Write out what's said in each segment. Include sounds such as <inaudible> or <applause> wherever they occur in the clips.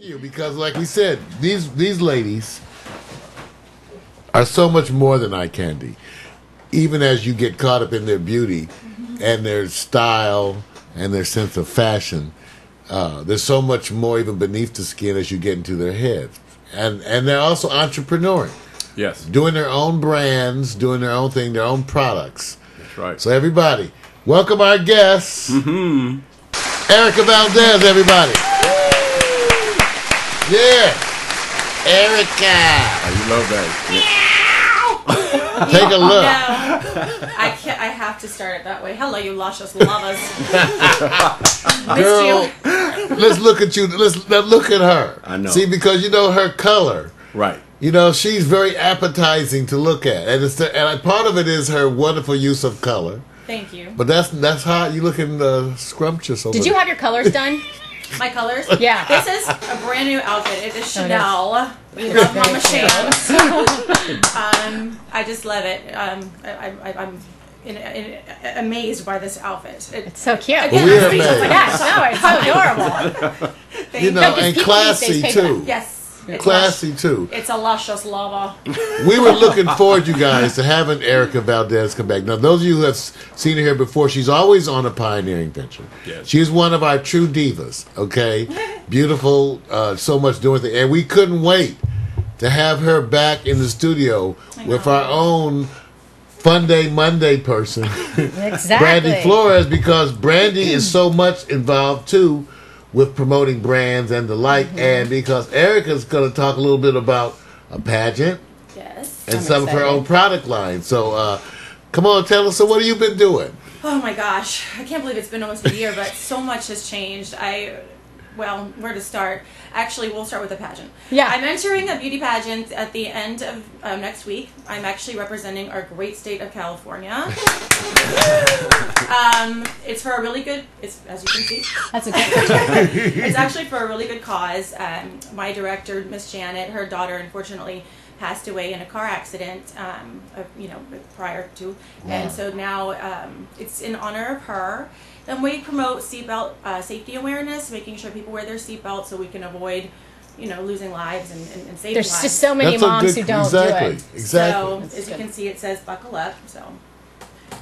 because, like we said, these these ladies are so much more than eye candy. Even as you get caught up in their beauty and their style and their sense of fashion, uh, there's so much more even beneath the skin as you get into their heads. And and they're also entrepreneuring, Yes, doing their own brands, doing their own thing, their own products. that's right. So everybody, welcome our guests, Hmm. Erika Valdez. Everybody, yeah, Erika. Oh, you love that. Take a look. No, I can't. I have to start it that way. Hello, you luscious lovers. <laughs> Girl, let's look at you. Let's, let's look at her. I know. See, because you know her color. Right. You know, she's very appetizing to look at, and it's the, and part of it is her wonderful use of color. Thank you. But that's that's how you looking uh, scrumptious over Did you there. have your colors done? <laughs> My colors. <laughs> Yeah. This is a brand new outfit. It is <laughs> Oh, it is. Chanel. We love Mama Shams. <laughs> um, I just love it. Um, I, I, I'm in, in, amazed by this outfit. It, It's so cute. Again, We're I'm speechless. Yes, no, it's so adorable. You know, No, 'cause and people these days classy too. Yes. It's Classy too. It's a luscious lava. We were looking forward, you guys, to having Erika Valdez come back. Now, those of you who have seen her here before, she's always on a pioneering venture. Yes. She's one of our true divas, okay? <laughs> Beautiful, uh, so much doing things. And we couldn't wait to have her back in the studio with our own Fun Day Monday person, <laughs> Exactly. Brandy Flores, because Brandy is so much involved too with promoting brands and the like. Mm-hmm. And because Erika's going to talk a little bit about a pageant Yes. and I'm some of her own product line. So, uh, come on, tell us. So, what have you been doing? Oh my gosh, I can't believe it's been almost a year, but so much has changed. I, well, where to start? Actually, we'll start with a pageant. Yeah. I'm entering a beauty pageant at the end of um, next week. I'm actually representing our great state of California. <laughs> um, it's for a really good. It's as you can see. That's a good <laughs> it's actually for a really good cause. Um, my director, Miss Janet, her daughter, unfortunately passed away in a car accident. Um, uh, you know, prior to, and so now um, it's in honor of her. And we promote seatbelt uh, safety awareness, making sure people wear their seatbelt so we can avoid, you know, losing lives and, and, and saving There's lives. just so many That's moms good- who don't exactly, do it. Exactly. So as you can see, it says "buckle up." So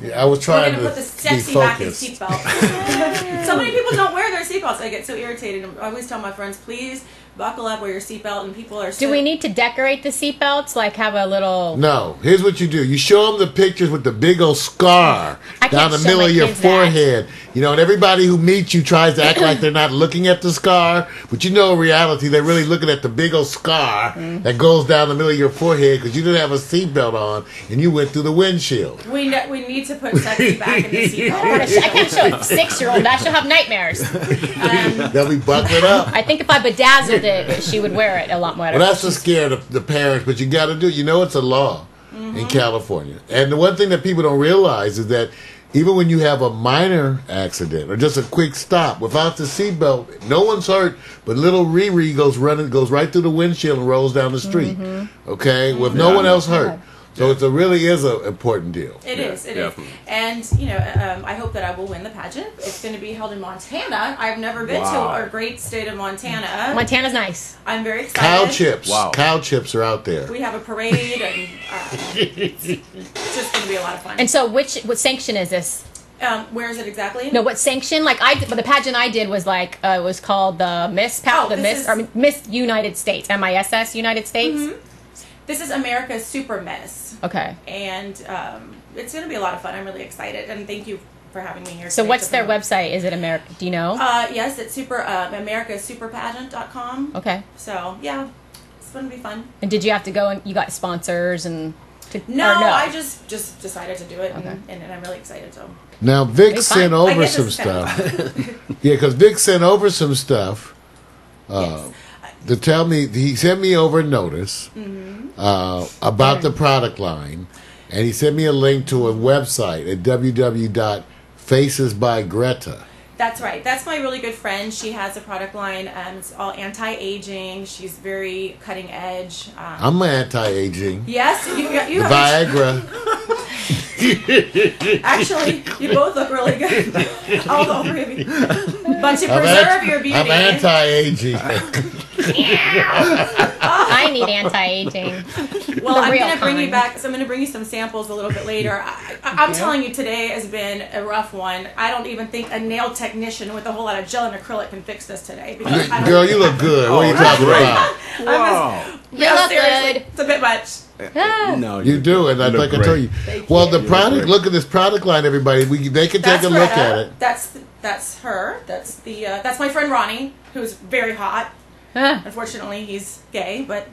yeah, I was trying we're gonna to put the be sexy back in focused. seatbelt. <laughs> so many people don't wear their seatbelts. I get so irritated. I always tell my friends, please buckle up, wear your seatbelt, and people are. So, Do we need to decorate the seatbelts? Like have a little. No, here's what you do. You show them the pictures with the big old scar I down can't the show middle my of your kids that. forehead. You know, and everybody who meets you tries to act like they're not looking at the scar, but you know in reality they're really looking at the big old scar Mm. that goes down the middle of your forehead because you didn't have a seatbelt on and you went through the windshield. We ne- we need to put sexy back in the <laughs> I seatbelt. sh- I can't show a <laughs> six year old that. She'll have nightmares. They'll be buckling up. I think if I bedazzled it, <laughs> she would wear it a lot more. Well, that's to scare the, the parents, but you got to do. it. You know, it's a law in mm-hmm. California, and the one thing that people don't realize is that even when you have a minor accident or just a quick stop without the seatbelt, no one's hurt, but little Riri goes running, goes right through the windshield and rolls down the street. Mm-hmm. Okay, with mm-hmm. no Yeah, one else hurt. So it's a really is an important deal. It Yeah, is, it is, definitely. and you know, um, I hope that I will win the pageant. It's going to be held in Montana. I've never been Wow. to our great state of Montana. Montana's nice. I'm very excited. Cow chips, Wow. cow chips are out there. We have a parade, and uh, it's just going to be a lot of fun. And so, which what sanction is this? um, where is it exactly? No, what sanction? Like I, but the pageant I did was like uh, it was called the Miss Pal, Oh, the Miss is- or Miss United States, M I S S United States. Mm-hmm. This is America's Super Miss, Okay. and um, it's going to be a lot of fun. I'm really excited, and thank you for having me here. So today what's to their promote. website? Is it America? Do you know? Uh, yes, it's super uh, americasuperpageant.com. okay. So yeah, it's going to be fun. And did you have to go and you got sponsors and? To, No, no? I just just decided to do it, Okay. and, and, and I'm really excited. So Now Vic Hey, sent fine. Over some it's kind of stuff. <laughs> yeah, because Vic sent over some stuff. Uh, Yes. To tell me he sent me over a notice Mm-hmm. uh, about the product line and he sent me a link to a website at www.facesbygreta that's right. That's my really good friend. She has a product line. Um, it's all anti-aging. She's very cutting edge. Um, i'm anti-aging yes, you, you, you the viagra <laughs> actually you both look really good. <laughs> all, all you. But to preserve your beauty, I'm anti-aging <laughs> I need anti-aging. Well, The I'm going to bring you back. So I'm going to bring you some samples a little bit later. I, I, I'm telling you, today has been a rough one. I don't even think a nail technician with a whole lot of gel and acrylic can fix this today. Because Girl, you look <laughs> good. What are you Oh, talking great. about? <laughs> Wow. You Yeah, look seriously, good. It's a bit much. Ah. No, You do, and I look think I great. told you. Thank Well, you. the look product. great. Look at this product line, everybody. We they can take That's a look Greta. at it. That's that's her. That's the uh, that's my friend Ronnie, who's very hot. Ah. Unfortunately, he's gay, but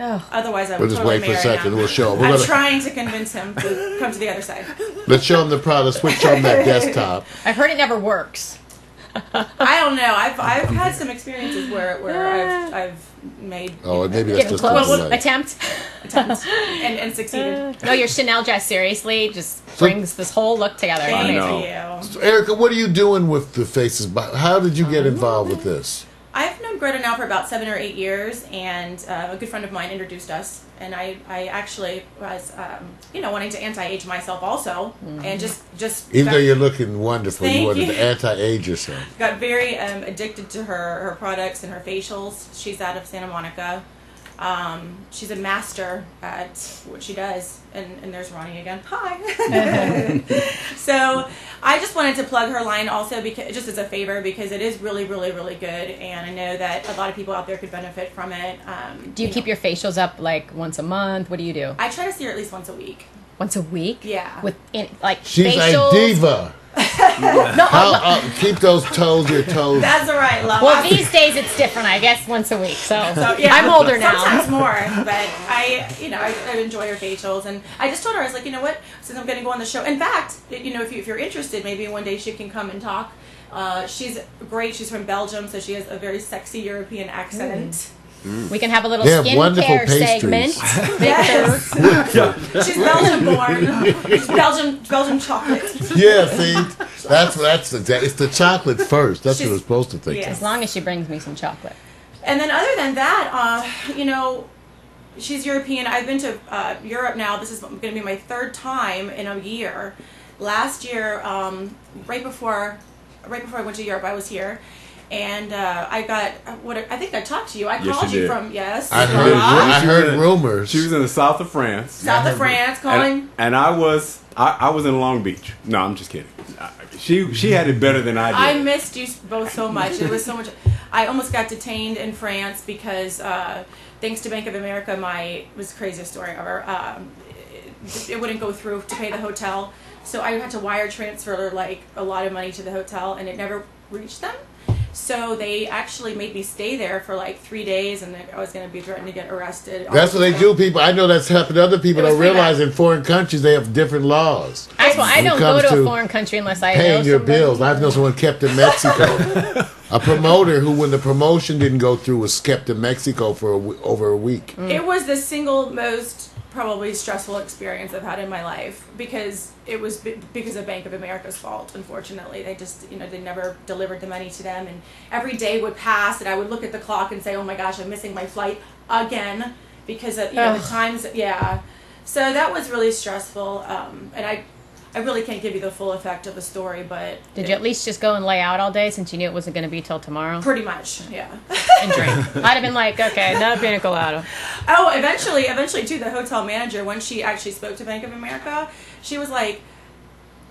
Oh. otherwise I We'll would just totally wait for a second. him. We'll show. 'em. We're I'm gonna trying to convince him to come to the other side. <laughs> let's show him the product. Switch on that <laughs> desktop. I've heard it never works. <laughs> I don't know. I've I've had some experiences where where I've I've made Oh, and maybe that's just close. the light. Attempt. attempts and, and succeeded. No, your Chanel dress seriously just So- brings this whole look together. Thank know. you. So, Erika, what are you doing with the faces? How did you get involved with this? I've known Greta now for about seven or eight years, and uh, a good friend of mine introduced us. And I, I actually was, um, you know, wanting to anti-age myself also, and just, just Even got, though you're looking wonderful, you Thank wanted you. to anti-age yourself. got very um, addicted to her her products and her facials. She's out of Santa Monica. Um, she's a master at what she does, and, and there's Ronnie again. Hi. <laughs> <laughs> so I just wanted to plug her line also because just as a favor because it is really, really, really good, and I know that a lot of people out there could benefit from it. Um, Do you keep know, your facials up like once a month? What do you do? I try to see her at least once a week. Once a week? Yeah. With in, like She's facials? a diva. <laughs> No, How, oh, uh, keep those toes, your toes. That's all right, love. well, these days it's different. I guess once a week. So, So, yeah, I'm older now. Sometimes <laughs> more, but I, you know, I, I enjoy her facials, and I just told her I was like, you know what, since I'm going to go on the show. In fact, you know, if you if you're interested, maybe one day she can come and talk. Uh, she's great. She's from Belgium, so she has a very sexy European accent. We can have a little They have skincare segment. <laughs> Yes, she's Belgian born. She's Belgian Belgian chocolate. yeah, see, that's that's the, it's the chocolate first. That's what She's- we're supposed to think. yeah. As long as she brings me some chocolate. And then other than that, uh, you know, she's European. I've been to uh, Europe now. This is going to be my third time in a year. Last year, um, right before, right before I went to Europe, I was here, and uh, I got what I think I talked to you. I Yes, called you you did. from yes, I heard, Rock, I She heard was in- rumors. She was in the south of France. South of France, calling. And, and I was I, I was in Long Beach. No, I'm just kidding. She she had it better than I did. I missed you both so much. It was so much. I almost got detained in France because, uh, thanks to Bank of America, my was the craziest story ever. Um, it, it wouldn't go through to pay the hotel, so I had to wire transfer like a lot of money to the hotel, and it never reached them. So they actually made me stay there for like three days, and I was going to be threatened to get arrested. That's what they do, people. I know that's happened to other people. It Don't realize bad. in foreign countries they have different laws. I, well, I don't go comes to a foreign country unless I know Paying your somebody. bills. I've known someone kept in Mexico. a promoter who, when the promotion didn't go through, was kept in Mexico for a w- over a week. It was the single most probably stressful experience I've had in my life because it was b- because of Bank of America's fault. Unfortunately, they just you know they never delivered the money to them, and every day would pass, and I would look at the clock and say, "Oh my gosh, I'm missing my flight again," because of, you know the times. Yeah, so that was really stressful, um, and I. I really can't give you the full effect of the story, but Did you at least just go and lay out all day since you knew it wasn't going to be till tomorrow pretty much, yeah. and drink? <laughs> I'd have been like, okay, no pina colada. Oh, eventually, eventually, too, the hotel manager, when she actually spoke to Bank of America, she was like,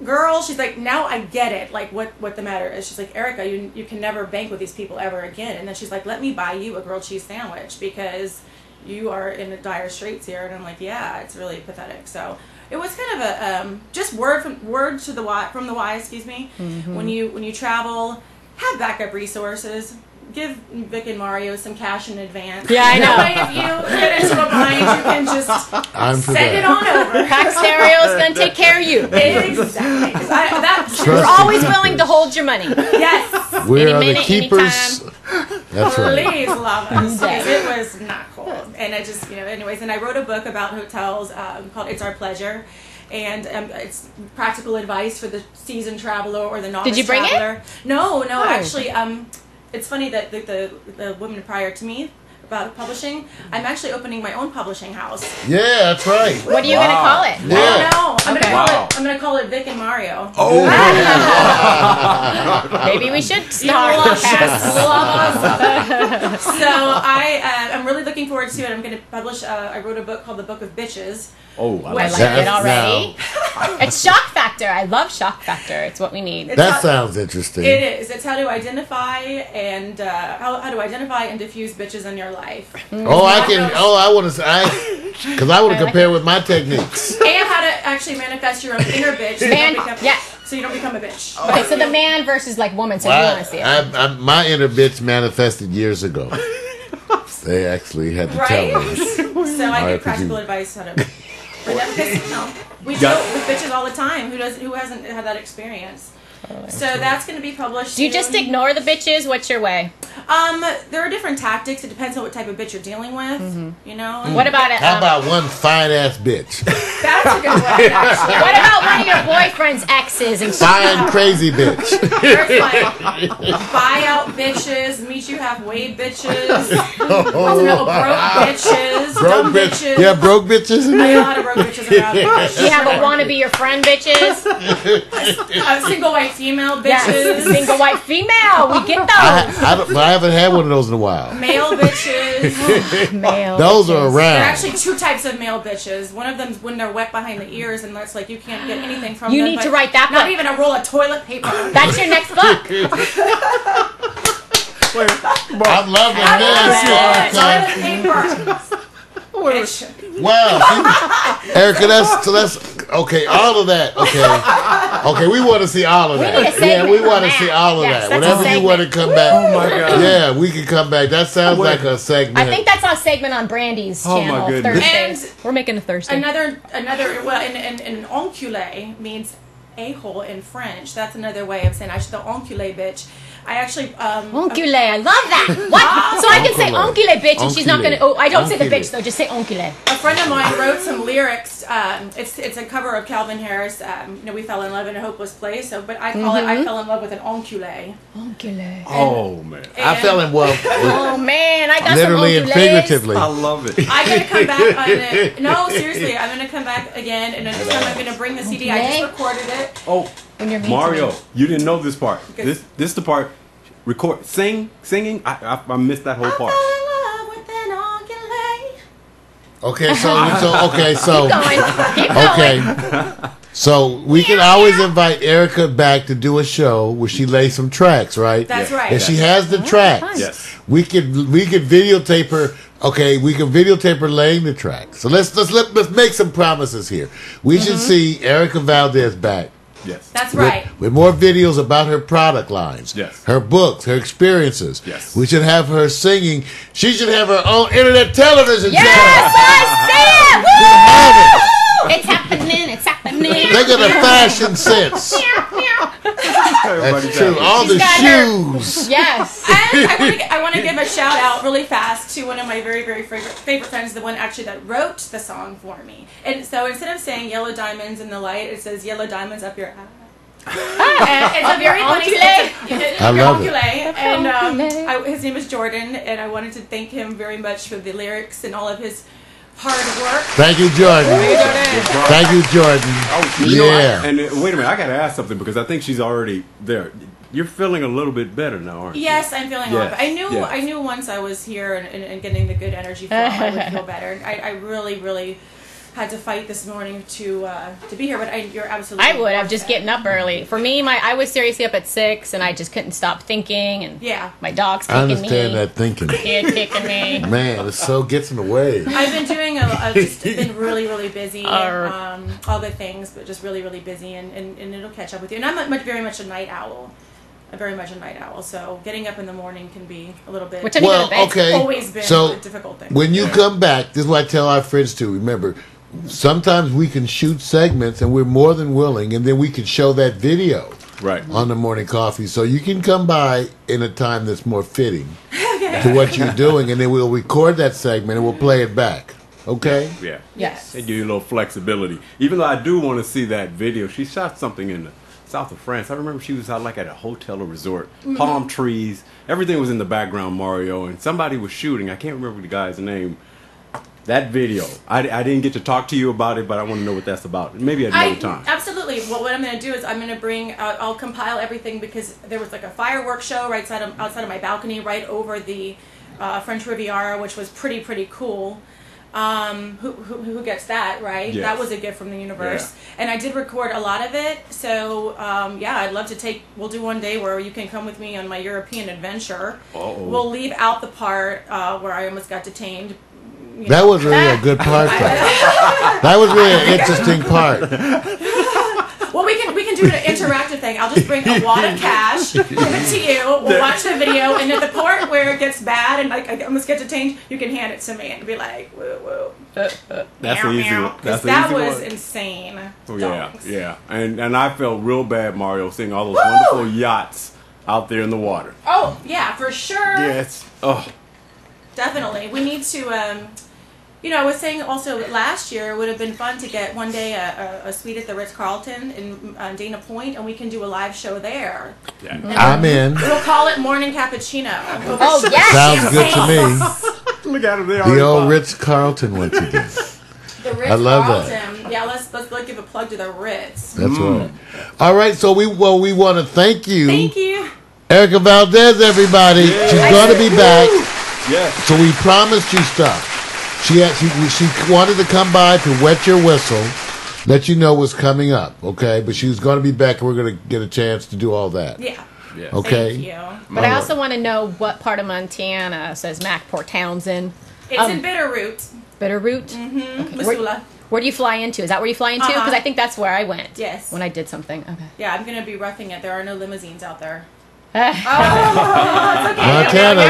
girl, she's like, now I get it, like, what, what the matter is. She's like, Erika, you, you can never bank with these people ever again. And then she's like, let me buy you a grilled cheese sandwich because you are in dire straits here. And I'm like, yeah, it's really pathetic. So it was kind of a, um, just word from, word to the wise, from the wise, excuse me. When you, when you travel, have backup resources. Give Vic and Mario some cash in advance. Yeah, I know. That way, if you get into a bind, you can just <laughs> I'm for send it on over. Pax Stereo's going to take care of you. Exactly. 'Cause I, that, Trust We're always keepers. willing to hold your money. yes. We Any are the minute, keepers. That's right. Please love us Okay. because it was not cool. And I just, you know, anyways, and I wrote a book about hotels um, called It's Our Pleasure. And um, it's practical advice for the seasoned traveler or the novice Did you bring it? traveler. No, no, Oh. actually, um, it's funny that the, the, the woman prior to me about publishing, I'm actually opening my own publishing house. Yeah, that's right. What are you going to call it? I don't know. I'm Okay. gonna call Wow. it. I'm gonna call it Vic and Mario. Oh, <laughs> <laughs> Maybe we should You start love a podcast. us. Love us. <laughs> so I, uh, I'm really looking forward to it. I'm going to publish. Uh, I wrote a book called The Book of Bitches. Oh, I I like like that. it already. Now, <laughs> It's shock factor. I love shock factor. It's what we need. It's that how- sounds interesting. It is. It's how to identify and uh, how, how to identify and diffuse bitches in your life, Oh, I can. Oh, I want to. I because I want I to like compare with my techniques. <laughs> and how to actually manifest your own inner bitch. so Man- don't become, yeah. So you don't become a bitch. Okay, so the man versus like woman. So you want to see it? I, I, my inner bitch manifested years ago. <laughs> <laughs> They actually had to Right? tell <laughs> me. so I Alright, give practical you- advice how to. <laughs> Because, you know, we Got- deal with bitches all the time. Who does? Who hasn't had that experience? So that's going to be published. Do you just ignore the bitches? What's your way? Um, there are different tactics. It depends on what type of bitch you're dealing with. You know. What about it? How um, about one fine ass bitch? <laughs> That's a good one. Actually. what about one of your boyfriend's exes and Fine crazy bitch. <laughs> First one, buy out bitches, meet you halfway bitches, also no, broke bitches, Broke dumb bitch. bitches. Yeah, broke bitches in I know a there. lot of broke bitches around. <laughs> You have a wanna be your friend bitches? Uh, single white female bitches, Yes. <laughs> Single white female. We get I, <laughs> those. I, don't, I haven't had one of those in a while. male bitches. <laughs> Male Those are bitches. There are actually two types of male bitches. One of them's when they're wet behind the ears, and that's like you can't get anything from You them. need to write that Not book. even a roll of toilet paper. That's your next book. Wait, I'm loving toilet this. paper. Bitch. Wow. <laughs> Erika, that's so that's okay. All of that. Okay. Okay, we want to see all of that. need a yeah, we want to see all of Yes, that. that's a Whenever you want to segment. come back. Oh my God. Yeah, we can come back. That sounds Wait. like a segment. I think that's our segment on Brandy's Oh, my channel. goodness. Thursdays. And We're making a Thursday. Another, another. Well, and and, and encule means a hole in French. That's another way of saying I should the encule bitch. I actually um. Oncule, I love that. <laughs> What? So I can say Oncule. oncule bitch, and she's not gonna. Oh, I don't say the bitch though. Just say oncule. A friend of mine wrote some lyrics. Um, it's it's a cover of Calvin Harris. Um, you know, we fell in love in a hopeless place. So, but I call it. I fell in love with an encule. Oncule. Oh man, I fell in love <laughs> With, Oh man, I got literally some and figuratively. I love it. I'm gonna come back on it. <laughs> No, seriously, I'm gonna come back again, and this time I'm gonna bring the CD. I just recorded it. Oh, When you're Mario, you didn't know this part. Okay. This this is the part. Record, sing, singing. I I, I missed that whole I fell part. in love with an. Okay, so so okay, <laughs> so Going. Keep going. okay. So we can always invite Erika back to do a show where she lays some tracks, right? That's Yeah. right. And she has the oh, tracks. Yes. We could we could videotape her. Okay, we can videotape her laying the tracks. So let's let's let, let's make some promises here. We should mm-hmm. see Erika Valdez back. Yes. That's with- right. With, more videos about her product lines. Yes. Her books, her experiences. Yes. We should have her singing. She should have her own internet television Yes, channel. I see it. Woo! It's happening. It's happening. Look at the fashion sense. That's true. happy. All the She's her- shoes. Yes. <laughs> And I want, to, I give a shout out really fast to one of my very, very favorite, favorite friends, the one actually that wrote the song for me. And so instead of saying yellow diamonds in the light, it says yellow diamonds up your ass. <laughs> It's a very funny it's a- I love it. And um, I, his name is Jordan, and I wanted to thank him very much for the lyrics and all of his hard work. Thank you, Jordan. Thank you, Jordan. Oh, you know, I- yeah. and uh, wait a minute, I gotta ask something because I think she's already there. You're feeling a little bit better now, aren't you? Yes, I'm feeling Yes, off. I knew yes. I knew once I was here and, and, and getting the good energy flow, I would feel <laughs> better. I, I really, really had to fight this morning to uh, to be here, but I, you're absolutely. I would. I'm just it. getting up early. For me, my I was seriously up at six, and I just couldn't stop thinking. And Yeah. my dog's kicking I kicking understand me. that thinking. Kid kicking me. <laughs> Man, it so gets in the way. I've been doing a. I've just <laughs> been really, really busy. <laughs> Arr. Um, all the things, but just really, really busy, and, and, and it'll catch up with you. And I'm a, much, very much a night owl. I'm very much a night owl, so getting up in the morning can be a little bit. What time you Well, go to okay. always been So a difficult thing. when you come back, this is what I tell our friends too. Remember, sometimes we can shoot segments, and we're more than willing, and then we can show that video Right. on the morning coffee. So you can come by in a time that's more fitting to what you're doing, and then we'll record that segment and we'll play it back. Okay? Yeah. Yes. They give you a little flexibility. Even though I do want to see that video, she shot something in the south of France. I remember she was out like at a hotel or resort, mm-hmm. palm trees, everything was in the background, Mario, and somebody was shooting. I can't remember the guy's name. That video, I, I didn't get to talk to you about it, but I want to know what that's about. Maybe at I, another time. Absolutely. Well, what I'm going to do is I'm going to bring. Uh, I'll compile everything because there was like a fireworks show right outside of, outside of my balcony, right over the uh, French Riviera, which was pretty pretty cool. Um, who, who, who gets that right? Yes. That was a gift from the universe, and I did record a lot of it. So um, yeah, I'd love to take. We'll do one day where you can come with me on my European adventure. Uh-oh. We'll leave out the part uh, where I almost got detained. You That know. was really a good part. though. that was really an <laughs> interesting part. Well, we can we can do an interactive thing. I'll just bring a wad of cash, give it to you. We'll watch the video, and at the part where it gets bad and like I almost get detained, you can hand it to me and be like, "Woo woo." That's meow, the easy meow. That's the that easy was one. insane. Oh, yeah, Donks. yeah, and and I felt real bad, Mario, seeing all those wonderful yachts out there in the water. Oh yeah, for sure. Yes. Oh, Definitely. We need to. Um, you know, I was saying also last year it would have been fun to get one day a, a, a suite at the Ritz Carlton in uh, Dana Point, and we can do a live show there. yeah. I'm in. We'll call it Morning Cappuccino. Oh yes. Sounds good to me. <laughs> Look at them. They The old Ritz Carlton once again. The Ritz I love that. Carlton. Yeah, let's let's let's give a plug to the Ritz. That's right. All right, so we well we want to thank you, Thank you. Erika Valdez. Everybody, she's going to be back. Yes. So we promised you stuff. She had, she she wanted to come by to wet your whistle, let you know what's coming up. Okay, but she was going to be back, and we're going to get a chance to do all that. Yeah. Yes. Okay. Thank you. But I also want to know what part of Montana says Macport Townsend. It's Um, in Bitterroot, Bitterroot. Mm-hmm. Missoula. Where do you fly into? Is that where you fly into? Because Uh-huh. I think that's where I went. Yes. When I did something. Okay. Yeah, I'm gonna be roughing it. There are no limousines out there. Oh, Montana,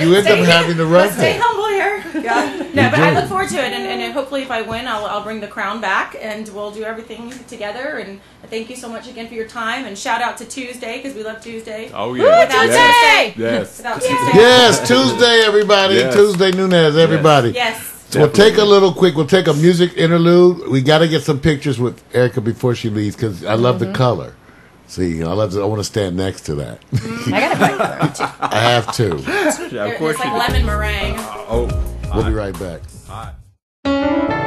you, you, you end up having to run Stay humble here. Yeah. No, but I look forward to it, and, and hopefully, if I win, I'll, I'll bring the crown back, and we'll do everything together. And thank you so much again for your time, and shout out to Tuesday because we love Tuesday. Oh yeah. Without yes. Tuesday! Yes. Without Tuesday. Yes, Tuesday, everybody. Yes. Tuesday, Nunez, everybody. Yes. So we'll take a little quick. We'll take a music interlude. We got to get some pictures with Erika before she leaves because I love the mm-hmm. color. See, I love. To, I want to stand next to that. Mm-hmm. I got a break for too. <laughs> I have to. <laughs> Yeah, of course It's like you do. lemon meringue. Oh. We'll be right back. All right.